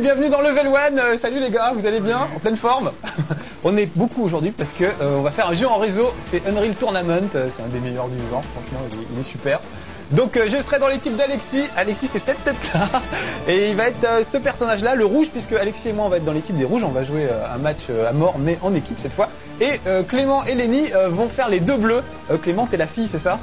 Bienvenue dans Level 1. Euh, salut les gars, vous allez bien En pleine forme On est beaucoup aujourd'hui parce que euh, on va faire un jeu en réseau. C'est Unreal Tournament. Euh, c'est un des meilleurs du genre. Franchement, il est, super. Donc je serai dans l'équipe d'Alexis. Alexis c'est tête là. Et il va être ce personnage là, le rouge, puisque Alexis et moi on va être dans l'équipe des rouges. On va jouer un match à mort mais en équipe cette fois. Et Clément et Lenny vont faire les deux bleus. Clément t'es la fille c'est ça?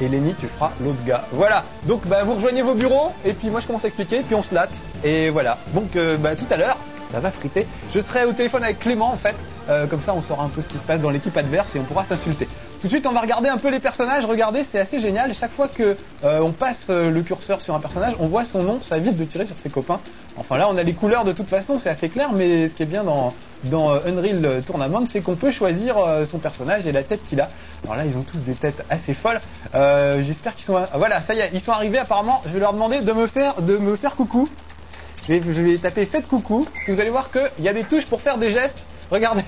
Et Lenny, tu feras l'autre gars. Voilà. Donc, bah, vous rejoignez vos bureaux, et puis moi je commence à expliquer, puis on se latte. Et voilà. Donc, euh, bah, tout à l'heure, ça va friter. Je serai au téléphone avec Clément, en fait. Euh, comme ça, on saura un peu ce qui se passe dans l'équipe adverse et on pourra s'insulter. Tout de suite, on va regarder un peu les personnages. Regardez, c'est assez génial. Chaque fois que euh, on passe le curseur sur un personnage, on voit son nom. Ça évite de tirer sur ses copains. Enfin là, on a les couleurs de toute façon, c'est assez clair. Mais ce qui est bien dans Unreal Tournament, c'est qu'on peut choisir son personnage et la tête qu'il a. Alors là, ils ont tous des têtes assez folles. J'espère qu'ils sont. ah, voilà, ça y est, ils sont arrivés. Apparemment, je vais leur demander de me faire de me faire coucou. Je vais, je vais taper faites coucou. Parce que vous allez voir qu'il y a des touches pour faire des gestes. Regardez.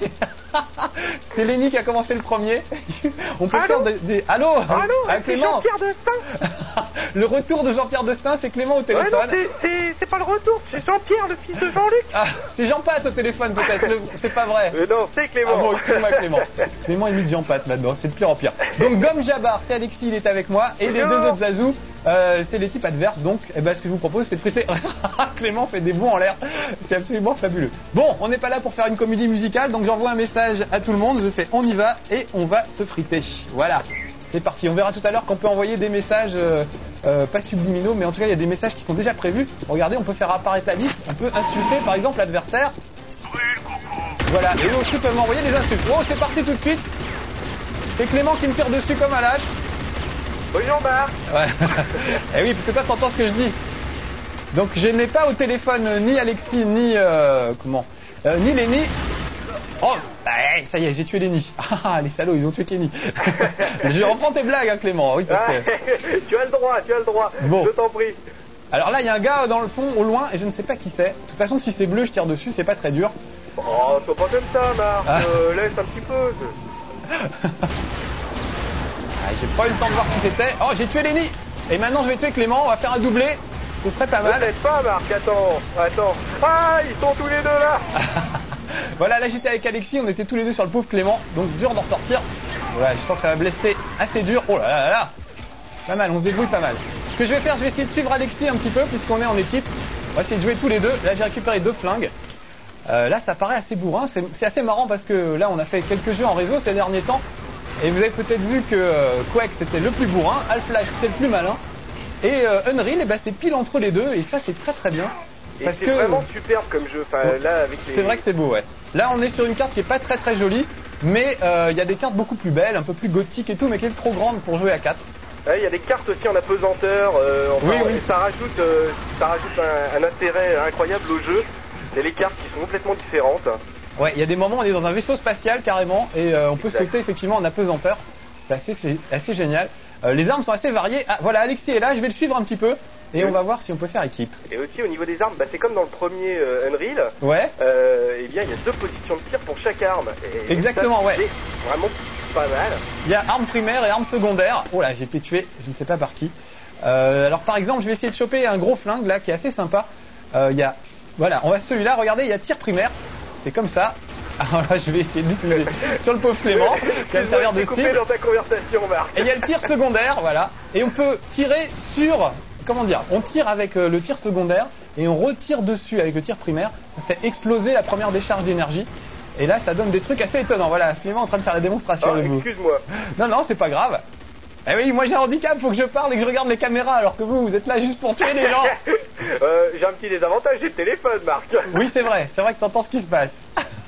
c'est Lenny qui a commencé le premier. On peut Allô faire des, des... Allô Allô, Ah, Clément Jean-Pierre Destin Le retour de Jean-Pierre Destin, c'est Clément au Ouais, non, téléphone. c'est- c'est c'est pas le retour, c'est Jean-Pierre, le fils de Jean-Luc. ah, c'est Jean-Pat au téléphone peut-être. Le- C'est pas vrai. Euh, non, c'est Clément. Ah bon, excuse-moi Clément. Clément il mit Jean Pat là-dedans, c'est de pire en pire. Donc Gomme Jabbar, c'est Alexis, il est avec moi. Et les deux autres Zazou, euh, c'est l'équipe adverse. Donc eh ben, ce que je vous propose, c'est de friter. Clément fait des bons en l'air. C'est absolument fabuleux. Bon, on n'est pas là pour faire une comédie musicale, donc j'envoie un message à tout le monde. Je fais on y va et on va se friter. Voilà. C'est parti. On verra tout à l'heure qu'on peut envoyer des messages, euh, euh, pas subliminaux, mais en tout cas il y a des messages qui sont déjà prévus. Regardez, on peut faire apparaître la liste. On peut insulter par exemple l'adversaire. Voilà, et eux aussi peuvent m'envoyer des insultes. Oh, c'est parti tout de suite. C'est Clément qui me tire dessus comme un lâche. Bonjour Marc. Ouais. eh oui, parce que toi, t'entends ce que je dis. Donc, je n'ai pas au téléphone euh, ni Alexis, ni... euh, comment euh, Ni Lenny. Oh, bah, hey, ça y est, j'ai tué Lenny. Ah, les salauds, ils ont tué Kenny. je reprends tes blagues, hein, Clément. Oui, parce Ah, que... tu as le droit, tu as le droit. Bon. Je t'en prie. Alors là, il y a un gars dans le fond, au loin, et je ne sais pas qui c'est. De toute façon, si c'est bleu, je tire dessus, c'est pas très dur. Oh, sois pas comme ça, Marc. Ah. Euh, laisse un petit peu. Ah, j'ai pas eu le temps de voir qui c'était. Oh, j'ai tué Lenny. Et maintenant, je vais tuer Clément. On va faire un doublé. Ce serait pas Ne mal. t'aide pas, Marc. Attends, attends. Ah, ils sont tous les deux là. Voilà, là j'étais avec Alexis, on était tous les deux sur le pauvre Clément, donc dur d'en sortir. Voilà, je sens que ça va blester assez dur. Oh là là là Pas mal, on se débrouille pas mal. Ce que je vais faire, je vais essayer de suivre Alexis un petit peu, puisqu'on est en équipe. On va essayer de jouer tous les deux. Là j'ai récupéré deux flingues. Euh, là ça paraît assez bourrin, c'est c'est assez marrant parce que là on a fait quelques jeux en réseau ces derniers temps. Et vous avez peut-être vu que euh, Quake c'était le plus bourrin, Half-Life c'était le plus malin. Et euh, Unreal, eh ben, c'est pile entre les deux, et ça c'est très très bien. Et Parce c'est que vraiment superbe comme jeu. Enfin, là, avec les. c'est vrai que c'est beau, ouais. Là, on est sur une carte qui est pas très très jolie, mais euh, il y a des cartes beaucoup plus belles, un peu plus gothiques et tout, mais qui est trop grande pour jouer à 4. Ouais, Il y a des cartes aussi en apesanteur. euh, enfin, Oui, oui. et ça rajoute, euh, ça rajoute un, un intérêt incroyable au jeu. Il y a les cartes qui sont complètement différentes. Ouais, il y a des moments où on est dans un vaisseau spatial carrément, et euh, on peut Exact. sauter effectivement en apesanteur. C'est assez, c'est assez génial. Les armes sont assez variées. Ah, voilà, Alexis est là, je vais le suivre un petit peu, et on va voir si on peut faire équipe. Et aussi au niveau des armes, bah, c'est comme dans le premier euh, Unreal. Ouais, Euh, eh bien, il y a deux positions de tir pour chaque arme. Et Exactement, ça, ouais. C'est vraiment pas mal. il y a armes primaires et armes secondaires. Oh là, j'ai été tué, je ne sais pas par qui. Euh, alors par exemple, je vais essayer de choper un gros flingue là qui est assez sympa. Il y a, voilà, on va celui-là. Regardez, il y a tir primaire. C'est comme ça. Alors là, je vais essayer de l'utiliser sur le pauvre Clément, qui va me servir de cible. dans ta conversation, Marc. Et il y a le tir secondaire, voilà. Et on peut tirer sur, comment dire, on tire avec euh, le tir secondaire et on retire dessus avec le tir primaire. Ça fait exploser la première décharge d'énergie. Et là, ça donne des trucs assez étonnants. Voilà, Clément est en train de faire la démonstration. Ah, excuse-moi. Non, non, c'est pas grave. Eh oui, moi j'ai un handicap, faut que je parle et que je regarde les caméras, alors que vous, vous êtes là juste pour tuer les gens. Euh, j'ai un petit désavantage, j'ai le téléphone, Marc. Oui, c'est vrai, c'est vrai que t'entends ce qui se passe.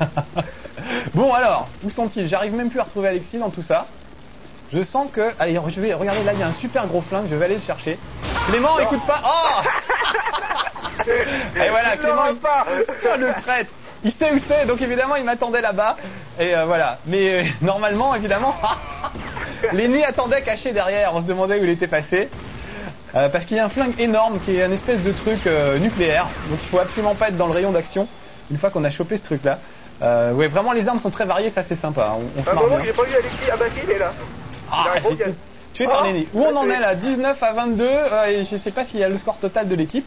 bon, alors, où sont-ils? J'arrive même plus à retrouver Alexis dans tout ça. Je sens que. Allez, je vais. Regardez, là, il y a un super gros flingue, je vais aller le chercher. Clément, écoute pas. Oh Et voilà, Il Clément, il... pas. Le prêtre Il sait où c'est, donc évidemment, il m'attendait là-bas. Et euh, voilà. Mais euh, normalement, évidemment, Lenny attendait caché derrière. On se demandait où il était passé. Euh, parce qu'il y a un flingue énorme qui est un espèce de truc nucléaire. Donc il faut absolument pas être dans le rayon d'action une fois qu'on a chopé ce truc-là. Ouais, vraiment, les armes sont très variées, ça c'est sympa. On, on se Un marre bien. pas Alexis. Ah bah si, il est là. Ah, tué par. Où on en est là 19 à 22. euh, et je sais pas s'il y a le score total de l'équipe.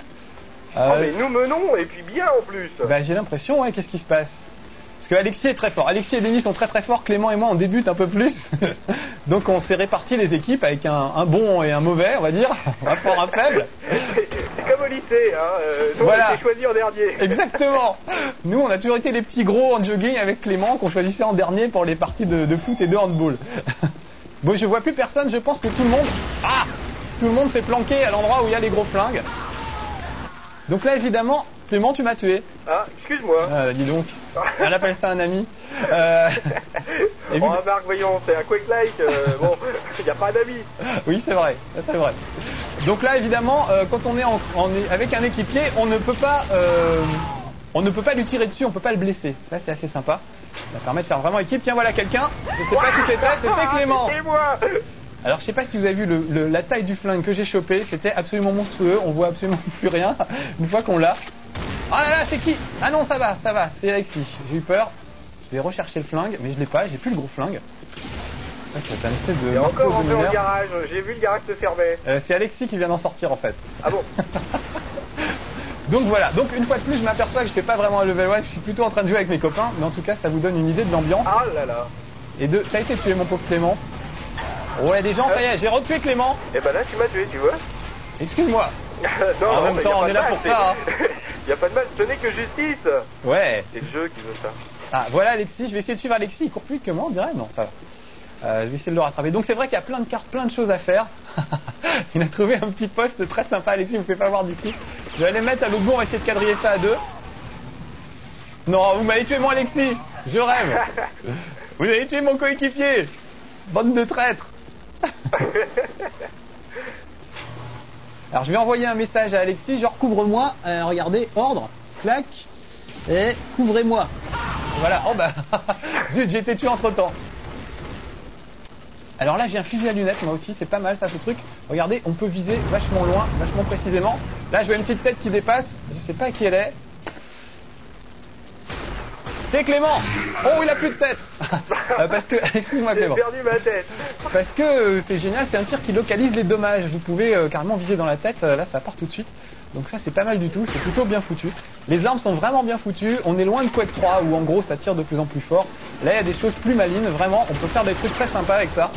Euh, mais nous menons, et puis bien en plus. bah, j'ai l'impression, ouais, qu'est-ce qui se passe? Parce que Alexis est très fort. Alexis et Denis sont très très forts. Clément et moi, on débute un peu plus. Donc on s'est réparti les équipes avec un, un bon et un mauvais, on va dire. Un fort, un faible. C'est c'est comme au lycée, hein. euh, nous, Voilà. on a été choisis en dernier. Exactement. Nous, on a toujours été les petits gros en jogging avec Clément qu'on choisissait en dernier pour les parties de, de foot et de handball. Bon, je vois plus personne. Je pense que tout le monde, ah, tout le monde s'est planqué à l'endroit où il y a les gros flingues. Donc là, évidemment, Clément, tu m'as tué. Ah, excuse-moi. Euh, dis donc. On appelle ça un ami. Euh, Oh, Marc, voyons, c'est un quick like. euh, bon, il n'y a pas d'amis. Oui, c'est vrai, c'est vrai. Donc là, évidemment, euh, quand on est, en- en- avec un équipier, on ne peut pas, euh, on ne peut pas lui tirer dessus, on peut pas le blesser. Ça, c'est assez sympa. Ça permet de faire vraiment équipe. Tiens, voilà quelqu'un. Je sais pas qui c'était, c'était Clément. Et moi Alors, je sais pas si vous avez vu le- le- la taille du flingue que j'ai chopé. C'était absolument monstrueux. On voit absolument plus rien une fois qu'on l'a. Ah là là, c'est qui? Ah non, ça va, ça va. C'est Alexis. J'ai eu peur. Je vais rechercher le flingue, mais je l'ai pas. J'ai plus le gros flingue. Ça, c'est un espèce de. Encore rentré au garage. J'ai vu le garage se fermer. Euh, c'est Alexis qui vient d'en sortir en fait. Ah bon? Donc voilà, donc une fois de plus, je m'aperçois que je fais pas vraiment un level 1, je suis plutôt en train de jouer avec mes copains, mais en tout cas, ça vous donne une idée de l'ambiance. Ah là là. Et de, t'as été tué mon pauvre Clément. Il a des gens, ça y est, j'ai retué Clément. Et ben là, tu m'as tué, tu vois. Excuse-moi. non, En non, même temps, on est là mal, pour ça, hein. y a pas de mal, ce n'est que justice. Ouais. C'est le jeu qui veut ça. Ah, voilà Alexis, je vais essayer de suivre Alexis, il court plus que moi, on dirait. Non, ça va. Euh, je vais essayer de le rattraper. Donc c'est vrai qu'il y a plein de cartes, plein de choses à faire. il a trouvé un petit poste très sympa, Alexis, vous pouvez pas voir d'ici. Je vais aller mettre à l'autre bout, on va essayer de quadriller ça à deux. Non, vous m'avez tué moi Alexis, je rêve. Vous avez tué mon coéquipier. Bande de traîtres. Alors je vais envoyer un message à Alexis, genre couvre-moi, Euh, regardez, ordre, clac, et couvrez-moi. Voilà, oh bah, zut, j'ai été tué entre temps. Alors là, j'ai un fusil à lunettes, moi aussi, c'est pas mal ça, ce truc. Regardez, on peut viser vachement loin, vachement précisément. Là, je vois une petite tête qui dépasse, je sais pas qui elle est. C'est Clément Oh, il a plus de tête Euh, Parce que, excuse-moi J'ai Clément, perdu ma tête. parce que euh, c'est génial, c'est un tir qui localise les dommages. Vous pouvez euh, carrément viser dans la tête, là ça part tout de suite. Donc ça c'est pas mal du tout, c'est plutôt bien foutu. Les armes sont vraiment bien foutues, on est loin de Quake 3 où en gros ça tire de plus en plus fort. Là il y a des choses plus malines, vraiment, on peut faire des trucs très sympas avec ça.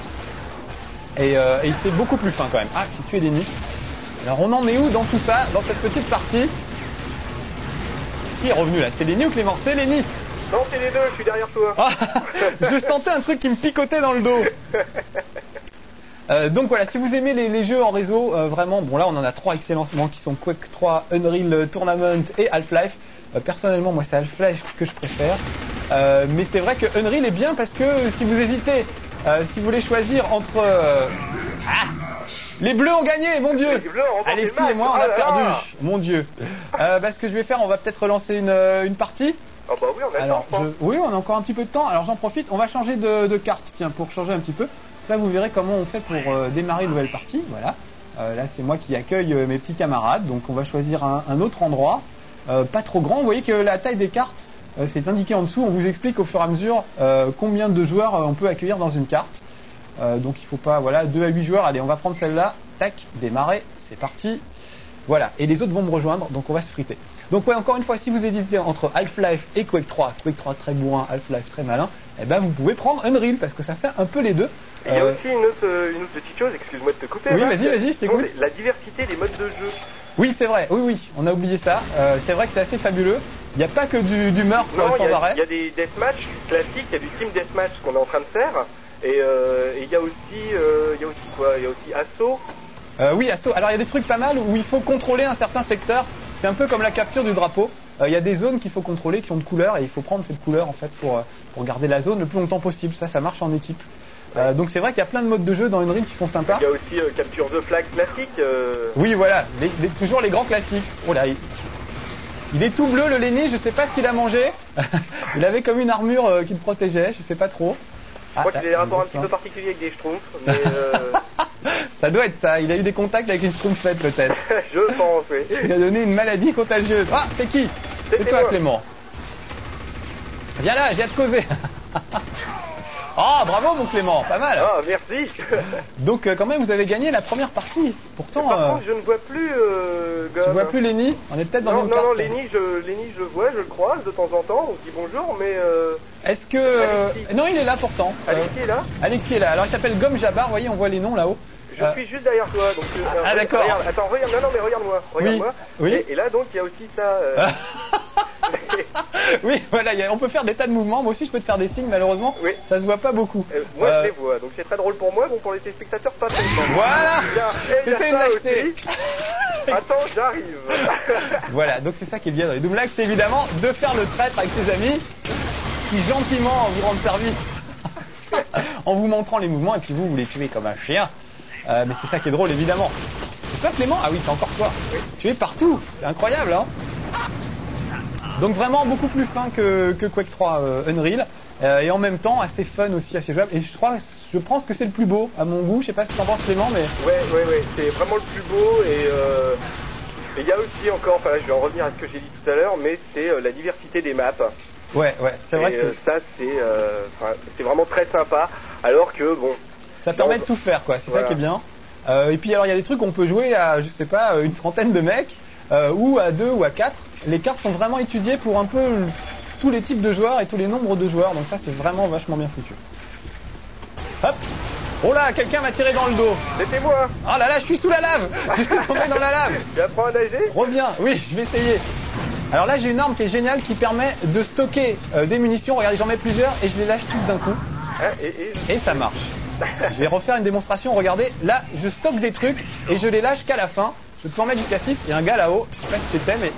Et, euh, et c'est beaucoup plus fin quand même. Ah, j'ai tué des nids. Alors on en est où dans tout ça, dans cette petite partie Qui est revenu là? C'est Lenny ou Clément? C'est Lenny Non, c'est les deux, je suis derrière toi. ah, je sentais un truc qui me picotait dans le dos. Euh, donc voilà, si vous aimez les, les jeux en réseau, euh, vraiment, bon là on en a trois excellemment qui sont Quake 3, Unreal Tournament et Half-Life. Euh, personnellement, moi c'est Half-Life que je préfère. Mais c'est vrai que Unreal est bien parce que si vous hésitez, euh, si vous voulez choisir entre... euh, ah, les bleus ont gagné, mon dieu Bleus Alexis et moi on Ah a là perdu, mon dieu. Euh, bah, ce que je vais faire, on va peut-être relancer une, une partie. Ah bah oui, on a Alors, je oui, on a encore un petit peu de temps. Alors, j'en profite. On va changer de, de carte, tiens, pour changer un petit peu. Ça, vous verrez comment on fait pour euh, démarrer une nouvelle partie. Voilà. Euh, là, c'est moi qui accueille mes petits camarades. Donc, on va choisir un, un autre endroit, pas trop grand. Vous voyez que la taille des cartes, c'est indiqué en dessous. On vous explique au fur et à mesure euh, combien de joueurs euh, on peut accueillir dans une carte. Euh, donc, il faut pas, voilà, 2 à 8 joueurs. Allez, on va prendre celle-là. Tac, démarrer. C'est parti. Voilà, et les autres vont me rejoindre, donc on va se friter. Donc ouais, encore une fois, si vous hésitez entre Half-Life et Quake 3, Quake 3 très bourrin, Half-Life très malin, eh ben vous pouvez prendre Unreal parce que ça fait un peu les deux. Et Il y a Euh, aussi une autre, euh, une autre petite chose, excuse-moi de te couper. Oui, vas-y, vas-y, je t'écoute. La diversité des modes de jeu. Oui, c'est vrai, oui, oui, on a oublié ça. Euh, c'est vrai que c'est assez fabuleux. Il n'y a pas que du, du meurtre Non, euh, il y, sans a- arrêt. il y a des deathmatch classiques, il y a du team deathmatch qu'on est en train de faire. Et euh, il y a aussi, euh, il y a aussi quoi Il y a aussi assaut. Euh, oui, assaut. Alors il y a des trucs pas mal où il faut contrôler un certain secteur. C'est un peu comme la capture du drapeau. Euh, Il y a des zones qu'il faut contrôler qui ont de couleurs et il faut prendre cette couleur en fait pour, euh, pour garder la zone le plus longtemps possible. Ça, ça marche en équipe. Euh, donc c'est vrai qu'il y a plein de modes de jeu dans Unreal qui sont sympas. Il y a aussi euh, capture the flag classique. euh, Oui, voilà, les- les- toujours les grands classiques. Oh là, il, est tout bleu le Lenny, je sais pas ce qu'il a mangé. il avait comme une armure euh, qui le protégeait, je sais pas trop. Je crois Ah, qu'il a des rapports un petit peu particuliers avec des schtroumpfs, mais euh, Ça doit être ça, il a eu des contacts avec une schtroumpfette peut-être. je pense, oui. Il a donné une maladie contagieuse. Ah, c'est qui? C'est toi moi. Clément. Viens là, j'ai à te causer. Ah, bravo mon Clément, pas mal. Ah, merci. Donc euh, quand même, vous avez gagné la première partie. Pourtant, Par euh, contre, je ne vois plus euh, tu vois plus Lenny On est peut-être dans Non, une non, carte. non, Lenny, je, Lenny, je le vois, je le croise de temps en temps, on dit bonjour, mais euh, Est-ce que... Alexis. Non, il est là pourtant. Alexis est là Alexis est là. Alors il s'appelle Gomme Jabbar, vous voyez, on voit les noms là-haut. Je Euh, suis juste derrière toi, donc... euh, Ah, d'accord. regarde, attends, regarde, non, non, mais regarde-moi, regarde-moi. oui. Et, et là, donc, il y a aussi ça... euh, oui, voilà, il y a- on peut faire des tas de mouvements. Moi aussi, je peux te faire des signes, malheureusement. Oui. Ça se voit pas beaucoup. euh, moi, Euh, je les vois, donc c'est très drôle pour moi, bon, pour les téléspectateurs, pas tellement. Voilà C'était une lâcheté. Attends, j'arrive. Voilà, donc c'est ça qui est bien dans les double acts, c'est évidemment de faire le traître avec ses amis qui gentiment vous rendent service en vous montrant les mouvements et puis vous, vous les tuez comme un chien. Euh, mais c'est ça qui est drôle, évidemment. Et toi, Clément Ah oui, c'est encore toi. Tu es partout. C'est incroyable, hein Donc vraiment beaucoup plus fin que, que Quake 3 euh, Unreal. Euh, et en même temps assez fun aussi, assez jouable. Et je crois, je pense que c'est le plus beau à mon goût. Je sais pas ce que t'en penses Clément, mais Ouais, ouais, ouais, c'est vraiment le plus beau et euh, et il y a aussi encore, enfin là, je vais en revenir à ce que j'ai dit tout à l'heure, mais c'est euh, la diversité des maps. ouais, ouais, c'est vrai et que ça, c'est enfin, c'est vraiment très sympa. Alors que bon, Ça permet de tout faire, quoi. C'est voilà. ça qui est bien. Et puis alors, il y a des trucs qu'on peut jouer à, je sais pas, une trentaine de mecs, euh, ou à deux ou à quatre. Les cartes sont vraiment étudiées pour un peu tous les types de joueurs et tous les nombres de joueurs. Donc ça, c'est vraiment vachement bien foutu. Hop. Oh là, quelqu'un m'a tiré dans le dos. c'était moi. Oh là là, je suis sous la lave. Je suis tombé dans la lave. Tu apprends à nager Reviens. Oui, je vais essayer. Alors là, j'ai une arme qui est géniale qui permet de stocker euh, des munitions. Regardez, j'en mets plusieurs et je les lâche toutes d'un coup. Et, et- Et ça marche. Je vais refaire une démonstration. Regardez, là, je stocke des trucs et je les lâche qu'à la fin. Je peux en mettre jusqu'à 6. Il y a un gars là-haut. Je sais pas si c'était, mais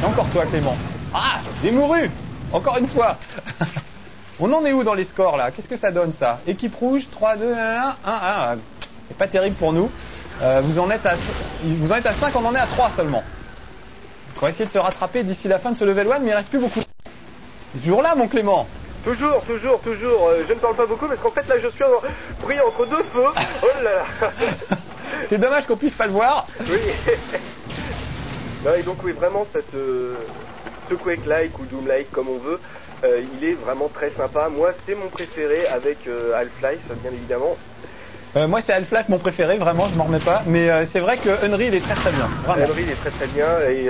c'est encore toi, Clément. Ah, j'ai mouru Encore une fois On en est où dans les scores là? Qu'est-ce que ça donne ça? Équipe rouge, 3, 2, 1, 1, 1. C'est pas terrible pour nous. Euh, vous, en êtes à, vous en êtes à 5, on en est à 3 seulement. On va essayer de se rattraper d'ici la fin de ce level 1, mais il reste plus beaucoup. C'est toujours là, mon Clément toujours, toujours, toujours. euh, je ne parle pas beaucoup parce qu'en fait là, je suis pris entre deux feux. Oh là là. C'est dommage qu'on puisse pas le voir. Oui. non, et donc oui, vraiment cette euh, ce Quake-like ou Doom-like comme on veut, euh, il est vraiment très sympa. Moi, c'est mon préféré avec euh, Half-Life, bien évidemment. Euh, moi, c'est Half-Life mon préféré, vraiment, je m'en remets pas. Mais c'est vrai que Unreal est très très bien, vraiment. Unreal est très très bien et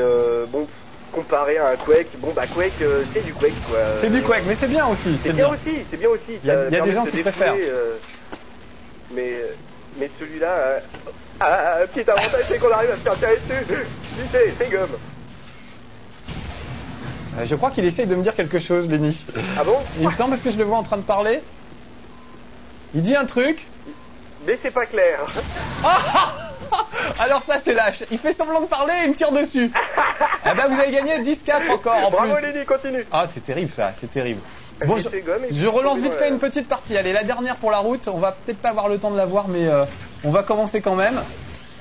bon, comparé à un Quake, bon bah Quake, c'est du Quake quoi. C'est du Quake, mais c'est bien aussi. C'est bien, aussi, c'est bien aussi. Il y a- y des gens de qui préfèrent. euh, mais mais celui-là, euh, ah, un petit avantage, c'est qu'on arrive à se faire tirer dessus. Euh, je crois qu'il essaye de me dire quelque chose, Lenny. Ah bon Il me semble parce que je le vois en train de parler. Il dit un truc. Mais c'est pas clair. Ah Alors ça, c'est lâche. Il fait semblant de parler et il me tire dessus. Ah bah vous avez gagné 10-4 encore en Bravo plus. Lenny, continue. Ah, c'est terrible ça, c'est terrible. Bon, je, relance vite fait euh, une petite partie. Allez, la dernière pour la route. On va peut-être pas avoir le temps de la voir, mais euh, on va commencer quand même.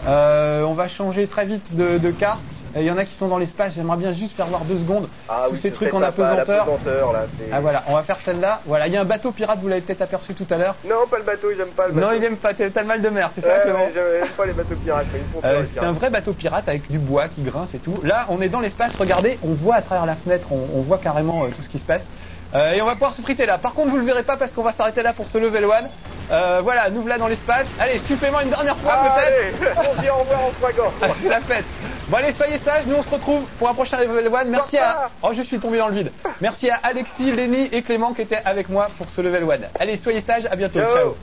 Euh, on va changer très vite de, de carte. Il y en a qui sont dans l'espace. J'aimerais bien juste faire voir deux secondes Ah tous oui, ces ce trucs en apesanteur. là, Ah voilà, on va faire celle-là. Voilà, il y a un bateau pirate. Vous l'avez peut-être aperçu tout à l'heure. Non, pas le bateau, j'aime pas le bateau. Non, il aime pas. T'as le mal de mer, c'est ça, Ouais, Clément ouais, j'aime pas les bateaux pirates, Euh, c'est un vrai bateau pirate avec du bois qui grince et tout. Là, on est dans l'espace. Regardez, on voit à travers la fenêtre, on, on voit carrément euh, tout ce qui se passe. Et on va pouvoir se friter là. Par contre, vous le verrez pas parce qu'on va s'arrêter là pour ce level 1. Euh, voilà, nous voilà dans l'espace. Allez, supplément une dernière fois peut-être. Allez, on se dit au revoir en. Ah, c'est la fête. Bon allez, soyez sages, nous on se retrouve pour un prochain level 1. Merci à... Oh, je suis tombé dans le vide. Merci à Alexis, Lenny et Clément qui étaient avec moi pour ce level 1. Allez, soyez sages, à bientôt. Ciao. Ciao.